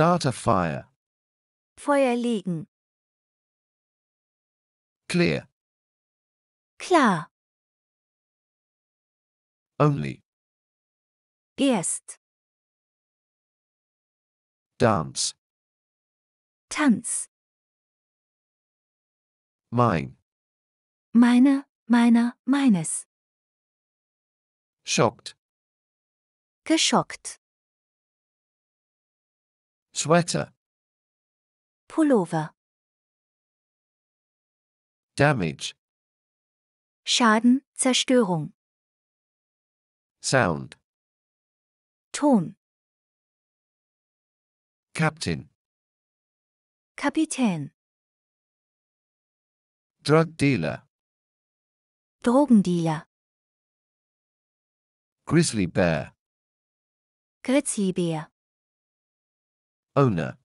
Start a fire. Feuer legen. Clear. Klar. Only. Erst. Dance. Tanz. Mine. Meine, meiner, meines. Shocked. Geschockt. Sweater. Pullover. Damage. Schaden, Zerstörung. Sound. Ton. Captain. Kapitän. Drug dealer. Drogendealer. Grizzly bear. Grizzlybär. Owner.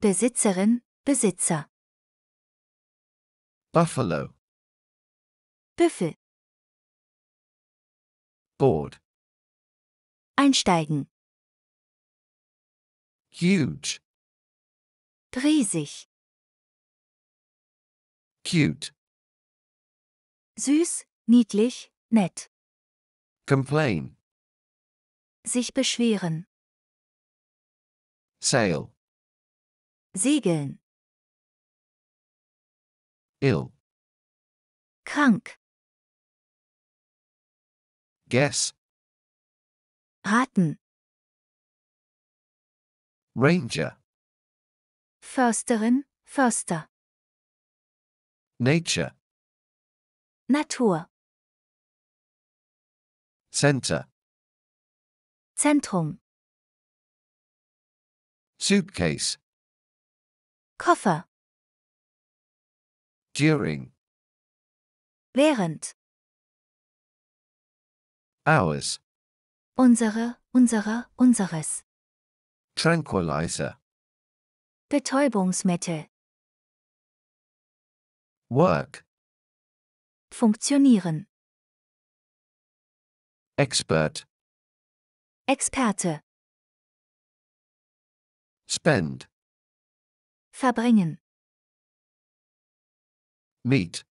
Besitzerin, Besitzer. Buffalo. Büffel. Board. Einsteigen. Huge. Riesig. Cute. Süß, niedlich, nett. Complain. Sich beschweren. Sail. Segeln. Ill. Krank. Guess. Raten. Ranger. Försterin, Förster. Nature. Natur. Center. Zentrum. Suitcase. Koffer. During. Während. Hours. Unsere, unserer, unseres. Tranquilizer. Betäubungsmittel. Work. Funktionieren. Expert. Experte. Spend. Verbringen. Meat.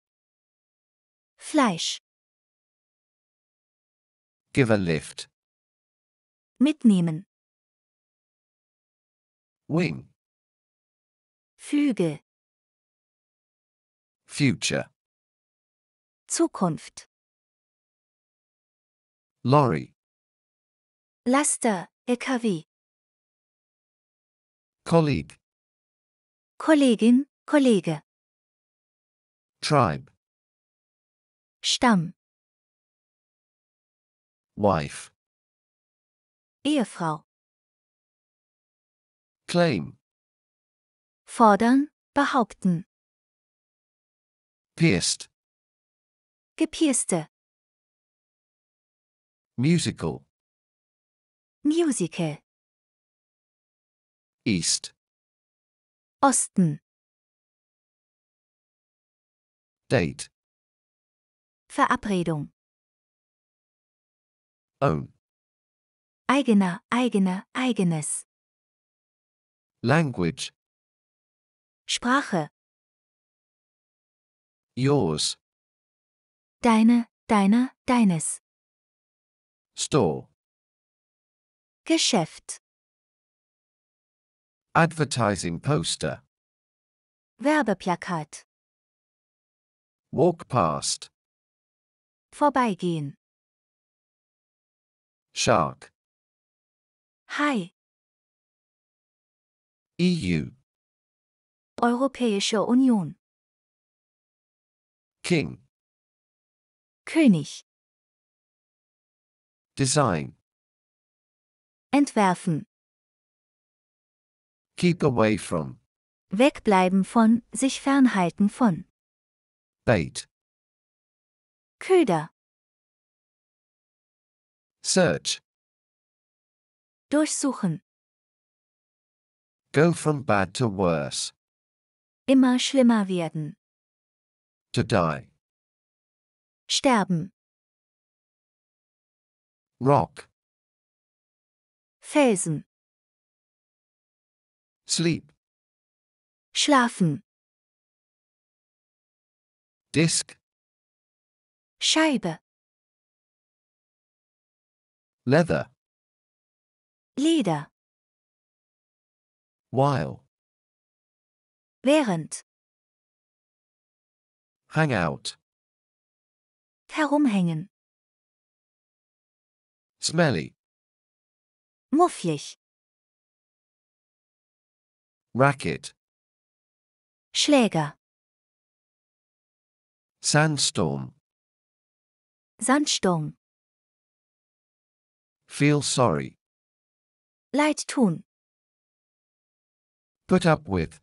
Fleisch. Give a lift. Mitnehmen. Wing. Flügel. Future. Zukunft. Lorry. Laster, LKW. Colleague. Kollegin, Kollege. Tribe. Stamm. Wife. Ehefrau. Claim. Fordern, behaupten. Pierced. Gepierste. Musical. Musical. East. Osten. Date. Verabredung. Own. Eigener, eigener, eigenes. Language. Sprache. Yours. Deine, deiner, deines. Store. Geschäft. Advertising poster. Werbeplakat. Walk past. Vorbeigehen. Shark. Hai. EU. Europäische Union. King. König. Design. Entwerfen. Keep away from. Wegbleiben von, sich fernhalten von. Bait. Köder. Search. Durchsuchen. Go from bad to worse. Immer schlimmer werden. To die. Sterben. Rock. Felsen. Sleep, Schlafen. disc, Scheibe. leather, Leder. while, Während. hang out, Herumhängen. smelly, Mufflig. Racket, Schläger. sandstorm, Sandsturm. feel sorry, Leid tun. put up with,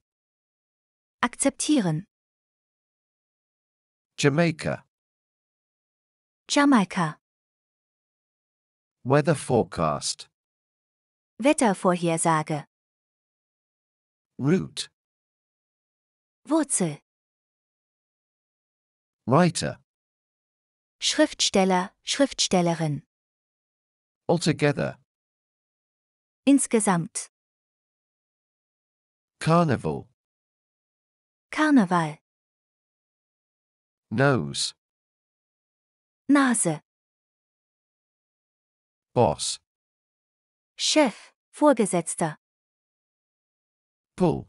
Akzeptieren. Jamaica, Jamaika. weather forecast, Wettervorhersage. Root, Wurzel. writer, Schriftsteller, Schriftstellerin. altogether, Insgesamt. carnival, Karneval. nose, Nase. boss, Chef. Vorgesetzter. Pull,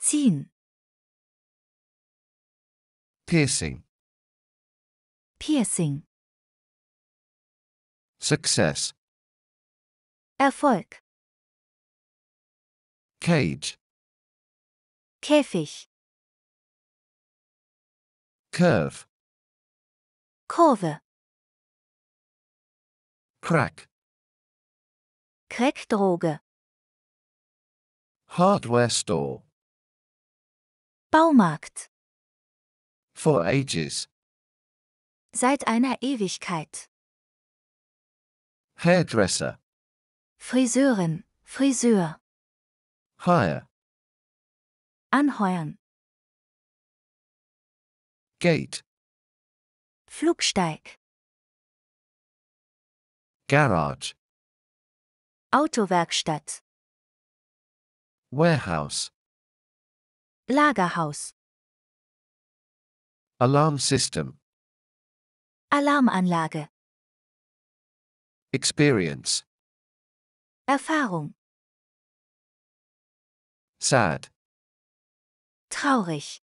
Ziehen. piercing, Piercing. success, Erfolg. cage, Käfig. curve, Kurve. crack, Crackdroge. Hardware store, Baumarkt. for ages, Seit einer Ewigkeit. hairdresser, Friseurin. Friseur. hire, Anheuern. gate, Flugsteig. garage, Autowerkstatt. Warehouse, Lagerhaus. alarm system, Alarmanlage. experience, Erfahrung. sad, Traurig.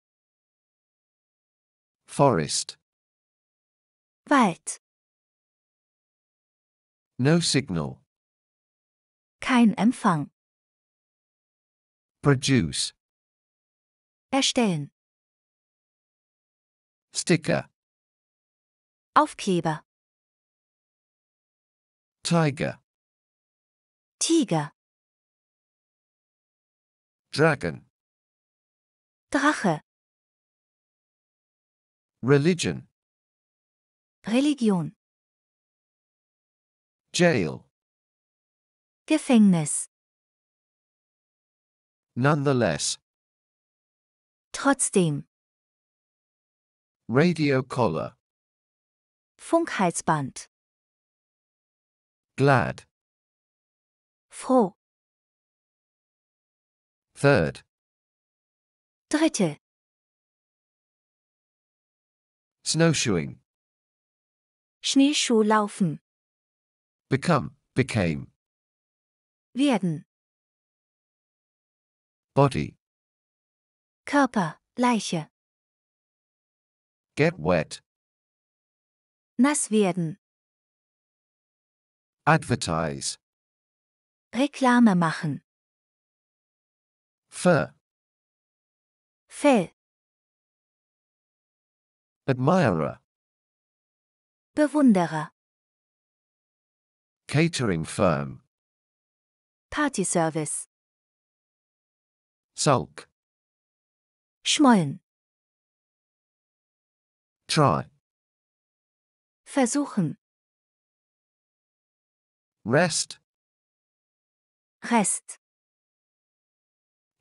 forest, Wald. no signal, Kein Empfang. Produce, Erstellen. sticker, Aufkleber. tiger, Tiger. dragon, Drache. religion, Religion. jail, Gefängnis. Nonetheless, Trotzdem. radio collar, Funkhalsband. glad, Froh. third, Dritte. snowshoeing, Schneeschuhlaufen. become, became, Werden. Body, Körper. Leiche. get wet, Nass werden. advertise, Reklame machen. fur, Fell. admirer, Bewunderer. catering firm, Partyservice. Sulk, Schmollen. try, Versuchen. rest, Rest.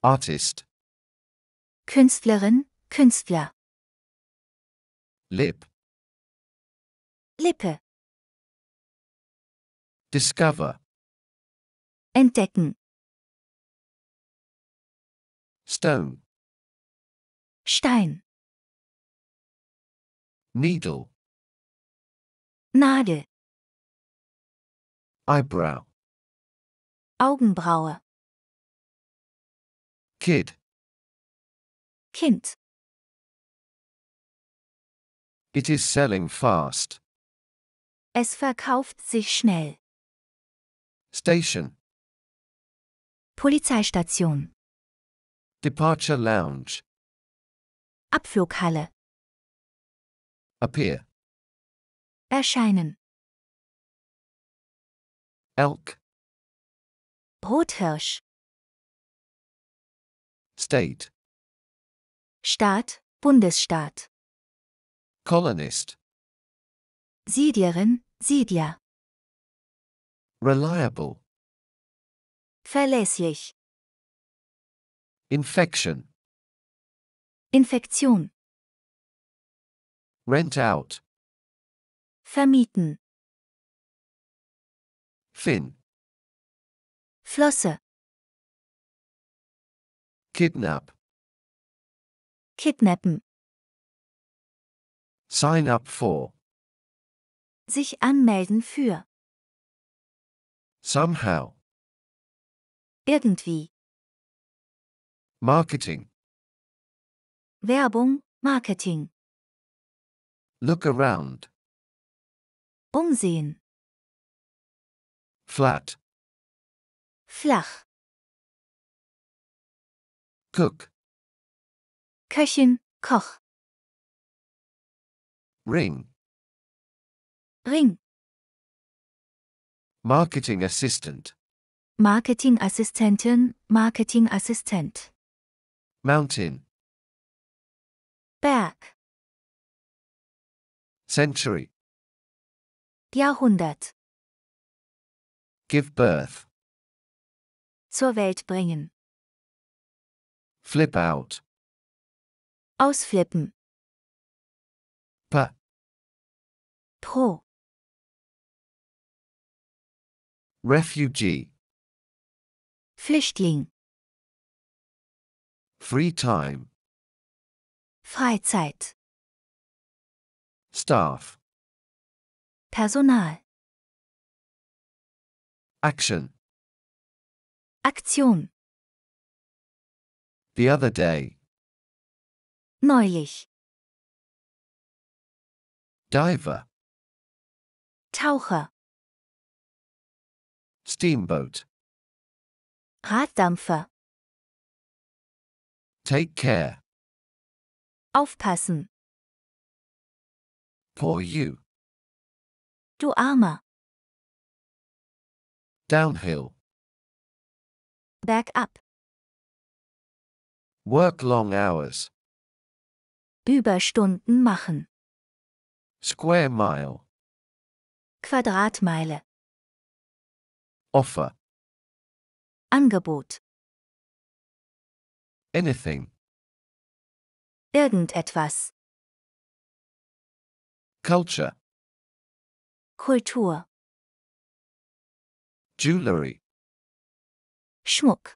artist, Künstlerin. Künstler. lip, Lippe. discover, Entdecken. Stone. Stein, Needle. Nadel, Eyebrow. Augenbraue, Kid. Kind. It is selling fast. Es verkauft sich schnell. Station. Polizeistation, Departure lounge. Abflughalle, Appear. erscheinen. Elk. Rothirsch, State. Staat, Bundesstaat. Colonist. Siedierin, Siedler. Reliable. Verlässlich. Infection. Infektion. Rent out. Vermieten. Fin. Flosse. Kidnap. Kidnappen. Sign up for. Sich anmelden für. Somehow. Irgendwie. Marketing. Werbung, Marketing. Look around. Umsehen. Flat. Flach. Cook. Köchin, Koch. Ring. Ring. Marketing assistant. Marketingassistentin, Marketingassistent. Mountain. Berg. Century. Jahrhundert. Give birth. Zur Welt bringen. Flip out. Ausflippen. Pa. Pro. Refugee. Flüchtling. Free time. Freizeit. Staff. Personal. Action. Aktion. The other day. Neulich. Diver. Taucher. Steamboat. Raddampfer. Take care. Aufpassen. Poor you. Du Armer. Downhill. Bergab. Work long hours. Überstunden machen. Square mile. Quadratmeile. Offer. Angebot. Anything. Irgendetwas. Culture. Kultur. Jewelry. Schmuck.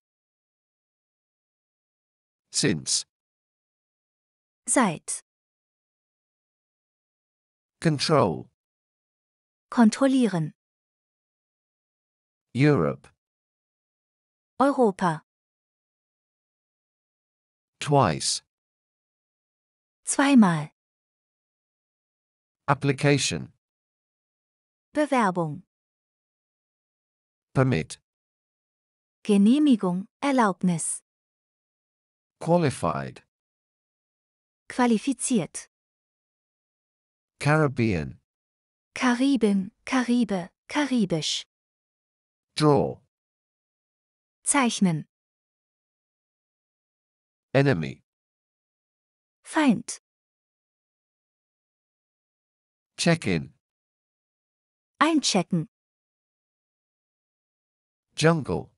Since. Seit. Control. Kontrollieren. Europe. Europa. Twice. Zweimal. Application. Bewerbung. Permit. Genehmigung, Erlaubnis. Qualified. Qualifiziert. Caribbean. Karibin, Karibe, Karibisch. Draw. Zeichnen. Enemy. Feind. Check in. Einchecken. Jungle.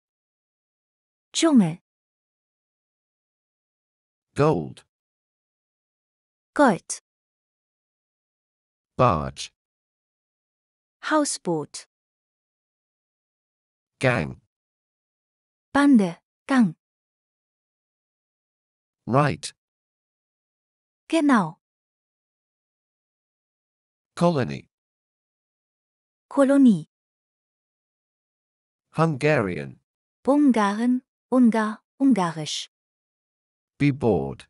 Dschungel. Gold. Gold. Barge. Hausboot. Gang. Bande. Gang. Right. Genau. Colony. Kolonie. Hungarian. Ungarn, Ungar, Ungarisch. Be bored.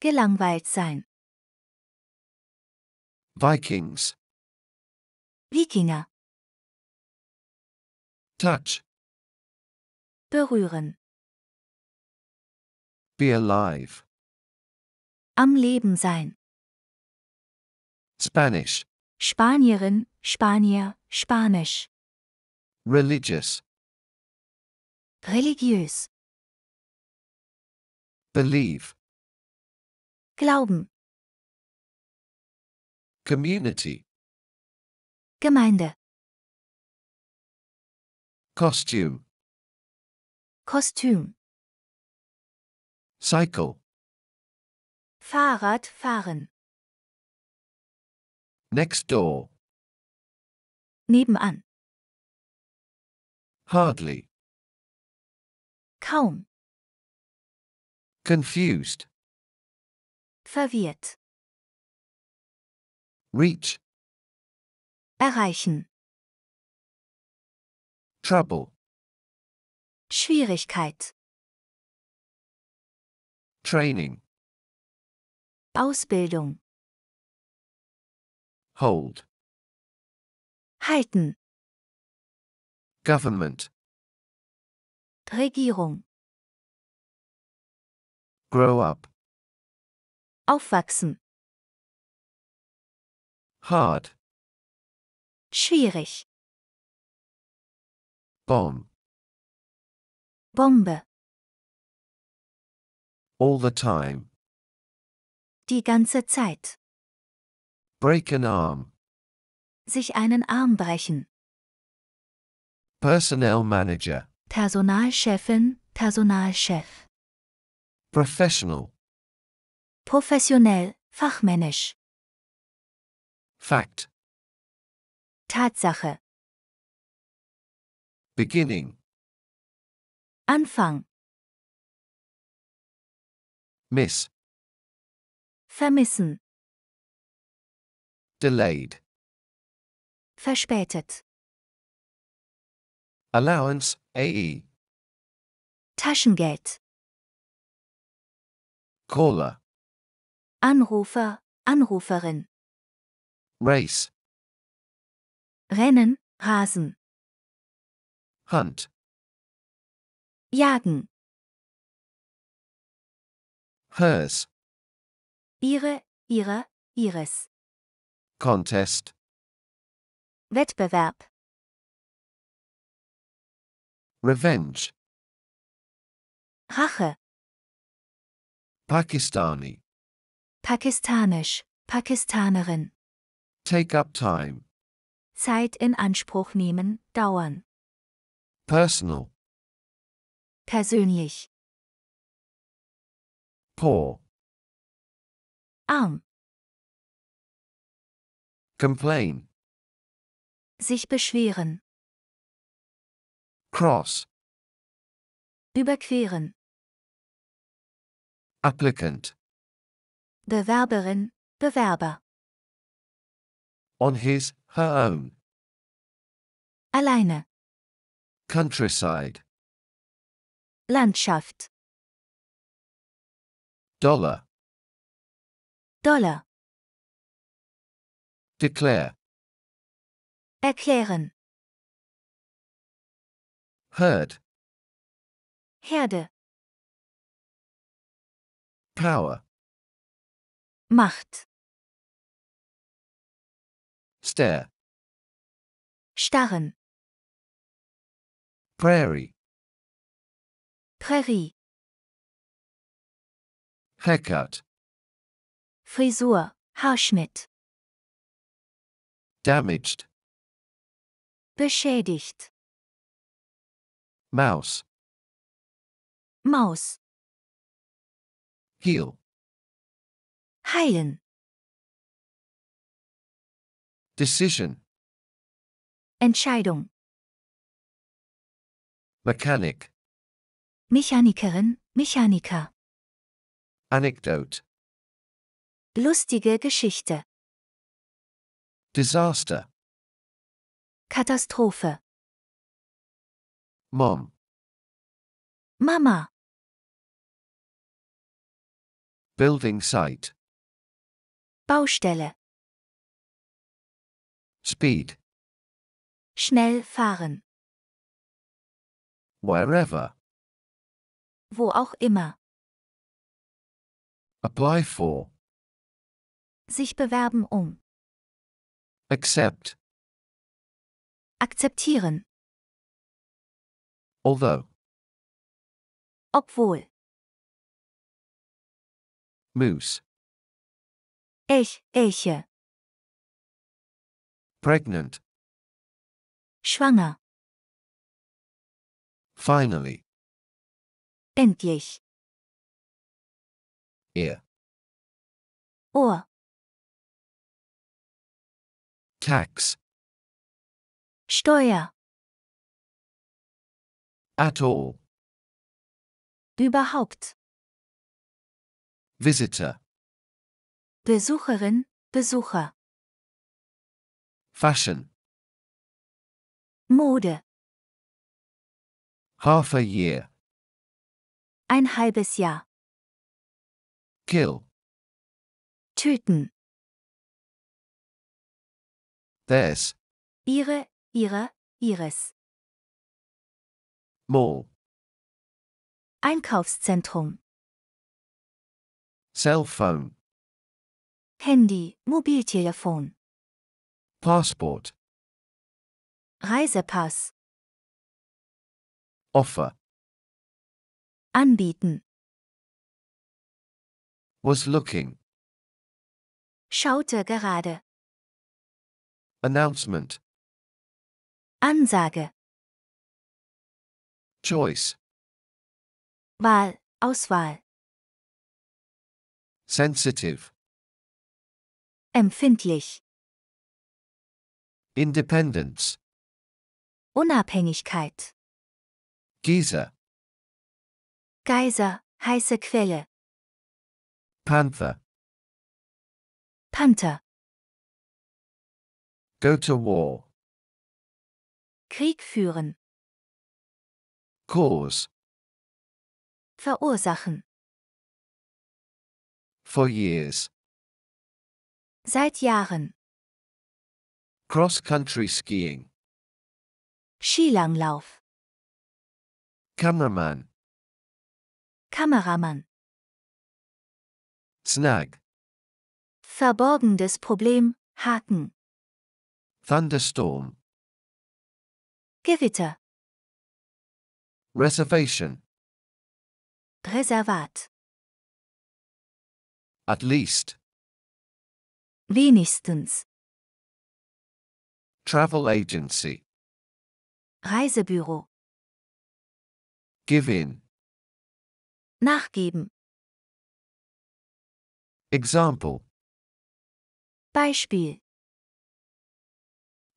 Gelangweilt sein. Vikings. Wikinger. Touch. Berühren. Be alive. Am Leben sein. Spanish. Spanierin, Spanier, Spanisch. Religious. Religiös. Believe. Glauben. Community. Gemeinde. Costume. Kostüm. Cycle. Fahrrad fahren. Next door. Nebenan. Hardly. Kaum. Confused. Verwirrt. Reach. Erreichen. Trouble. Schwierigkeit. Training. Ausbildung. Hold. Halten. Government. Regierung. Grow up. Aufwachsen. Hard. Schwierig. Bomb. Bombe. All the time. Die ganze Zeit. Break an arm. Sich einen Arm brechen. Personnel manager. Personalchefin, Personalchef. Professional. Professionell, fachmännisch. Fact. Tatsache. Beginning. Anfang. Miss. Vermissen. Delayed. Verspätet. Allowance. AE. Taschengeld. Caller. Anrufer, Anruferin. Race. Rennen, Rasen. Hunt. Jagen. Hers. Ihre, ihrer, ihres. Contest. Wettbewerb. Revenge. Rache. Pakistani. Pakistanisch, Pakistanerin. Take up time. Zeit in Anspruch nehmen, dauern. Personal. Persönlich. Poor. Arm. Complain. Sich beschweren. Cross. Überqueren. Applicant. Bewerberin, Bewerber. On his, her own. Alleine. Countryside. Landschaft. Dollar. Dollar. Declare. Erklären. Herd. Herde. Power. Macht. Stare. Starren. Prairie. Prärie. Haircut. Frisur. Haarschnitt. Damaged. Beschädigt. Mouse. Maus. Heel. Heilen. Decision. Entscheidung. Mechanic. Mechanikerin, Mechaniker. Anecdote. Lustige Geschichte. Disaster. Katastrophe. Mom. Mama. Building site. Baustelle. Speed. Schnell fahren. Wherever. Wo auch immer. Apply for. Sich bewerben um. Accept. Akzeptieren. Although. Obwohl. Moose. Elch, Elche. Pregnant. Schwanger. Finally. Endlich. Ear. Ohr. Tax. Steuer. At all. Überhaupt. Visitor. Besucherin, Besucher. Fashion. Mode. Half a year. Ein halbes Jahr. Kill. Töten. Theirs. Ihre, ihre, ihres. Mall. Einkaufszentrum. Cell phone. Handy, Mobiltelefon. Passport. Reisepass. Offer. Anbieten. Was looking. Schaute gerade. Announcement. Ansage. Choice. Wahl, Auswahl. Sensitive. Empfindlich. Independence. Unabhängigkeit. Geyser. Geyser, heiße Quelle. Panther. Panther. Go to war. Krieg führen. Cause. Verursachen. For years. Seit Jahren. Cross country skiing. Skilanglauf. Cameraman. Kameramann. Snag. Verborgenes Problem, Haken. Thunderstorm. Gewitter. Reservation. Reservat. At least. Wenigstens. Travel agency. Reisebüro. Give in. Nachgeben. Example. Beispiel.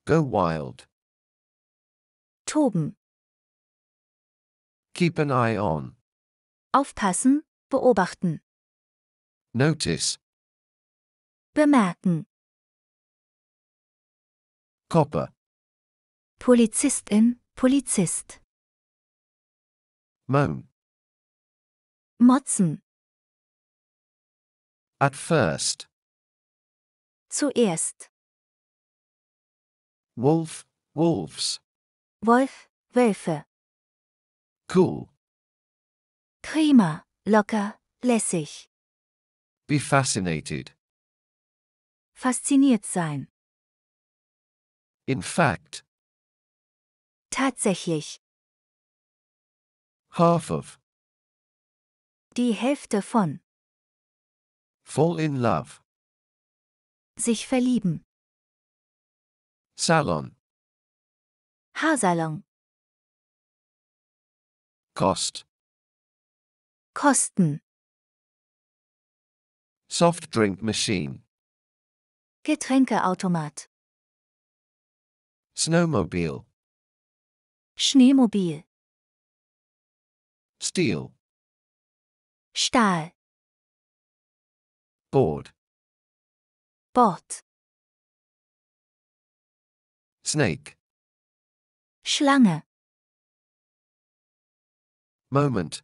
Go wild. Toben. Keep an eye on. Aufpassen, beobachten. Notice. Bemerken. Copper. Polizistin, Polizist. Moan. Motzen. At first. Zuerst. Wolf. Wolves. Wolf, Wölfe. Cool. Prima, locker, lässig. Be fascinated. Fasziniert sein. In fact. Tatsächlich. Half of. Die Hälfte von. Fall in love. Sich verlieben. Salon. Haarsalon. Cost. Kosten. Soft drink machine. Getränkeautomat. Snowmobile. Schneemobil. Steel. Stahl. Board. Bord, Snake. Schlange, Moment.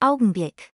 Augenblick,